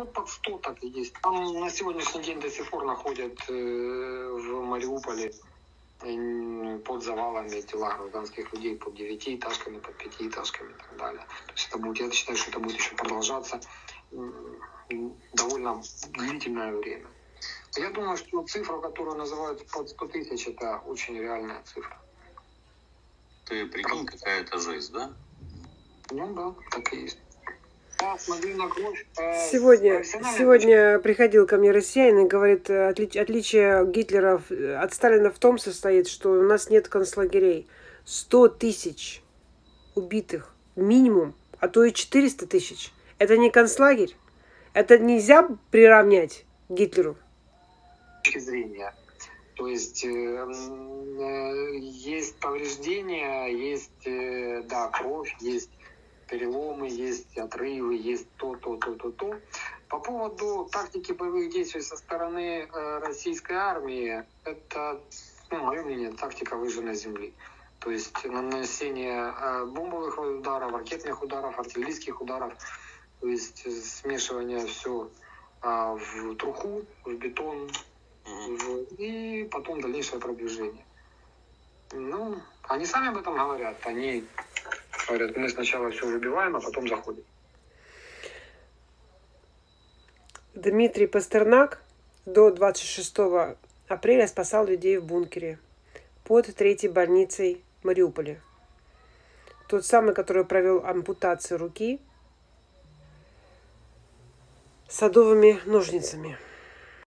Ну, под 100 так и есть. Там на сегодняшний день до сих пор находят э, в Мариуполе э, под завалами тела гражданских людей под девятиэтажками, под пятиэтажками и так далее. То есть это будет, я считаю, что это будет еще продолжаться довольно длительное время. Я думаю, что цифра, которую называют под 100 тысяч, это очень реальная цифра. Ты прикинь, какая это жесть, да? Ну да, так и есть. Сегодня, сегодня приходил ко мне россиянин и говорит, отли- отличие Гитлера от Сталина в том состоит, что у нас нет концлагерей. 100 тысяч убитых минимум, а то и 400 тысяч. Это не концлагерь. Это нельзя приравнять Гитлеру. точки зрения. То есть э, э, есть повреждения, есть э, да, кровь, есть переломы, есть отрывы, есть то, то, то, то, то. По поводу тактики боевых действий со стороны э, российской армии, это, ну, мое мнение, тактика выжженной земли. То есть нанесение э, бомбовых ударов, ракетных ударов, артиллерийских ударов, то есть э, смешивание все в труху, в бетон, вот. И потом дальнейшее продвижение. Ну, они сами об этом говорят. Они говорят, мы сначала все выбиваем, а потом заходим. Дмитрий Пастернак до 26 апреля спасал людей в бункере под третьей больницей в Мариуполе. Тот самый, который провел ампутацию руки садовыми ножницами.